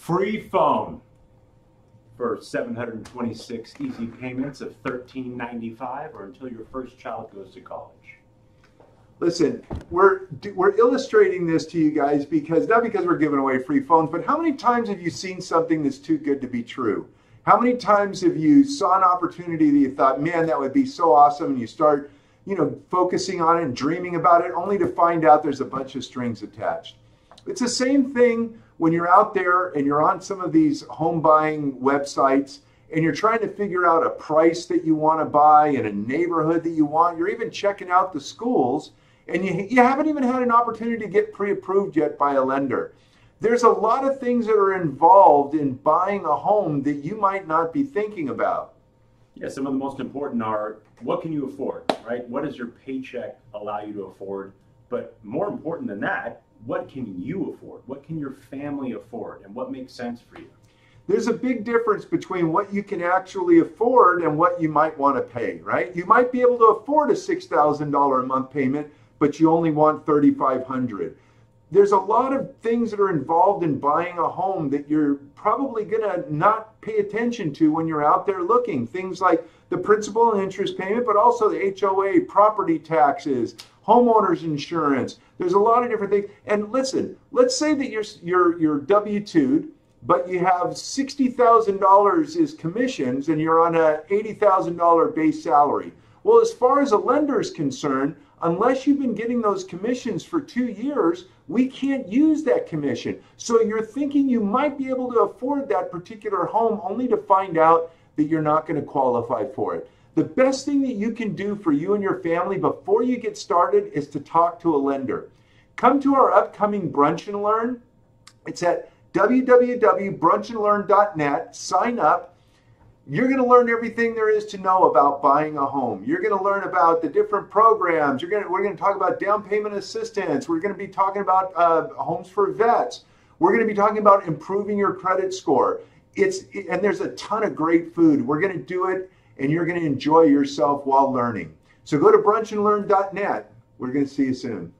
Free phone for 726 easy payments of 13.95 or until your first child goes to college. Listen, we're we're illustrating this to you guys because not because we're giving away free phones, but how many times have you seen something that's too good to be true? How many times have you saw an opportunity that you thought, man, that would be so awesome, and you start, you know, focusing on it and dreaming about it, only to find out there's a bunch of strings attached. It's the same thing when you're out there and you're on some of these home buying websites and you're trying to figure out a price that you want to buy in a neighborhood that you want. You're even checking out the schools and you, you haven't even had an opportunity to get pre approved yet by a lender. There's a lot of things that are involved in buying a home that you might not be thinking about. Yeah, some of the most important are what can you afford, right? What does your paycheck allow you to afford? But more important than that, what can you afford? What can your family afford? And what makes sense for you? There's a big difference between what you can actually afford and what you might want to pay, right? You might be able to afford a $6,000 a month payment, but you only want 3500 there's a lot of things that are involved in buying a home that you're probably going to not pay attention to when you're out there looking. Things like the principal and interest payment, but also the HOA, property taxes, homeowners insurance. There's a lot of different things. And listen, let's say that you're you're you're W-2'd, but you have $60,000 is commissions and you're on a $80,000 base salary. Well, as far as a lender is concerned, unless you've been getting those commissions for two years, we can't use that commission. So you're thinking you might be able to afford that particular home only to find out that you're not going to qualify for it. The best thing that you can do for you and your family before you get started is to talk to a lender. Come to our upcoming Brunch and Learn. It's at www.brunchandlearn.net. Sign up you're going to learn everything there is to know about buying a home. You're going to learn about the different programs. You're going to, we're going to talk about down payment assistance. We're going to be talking about uh, homes for vets. We're going to be talking about improving your credit score. It's and there's a ton of great food. We're going to do it, and you're going to enjoy yourself while learning. So go to brunchandlearn.net. We're going to see you soon.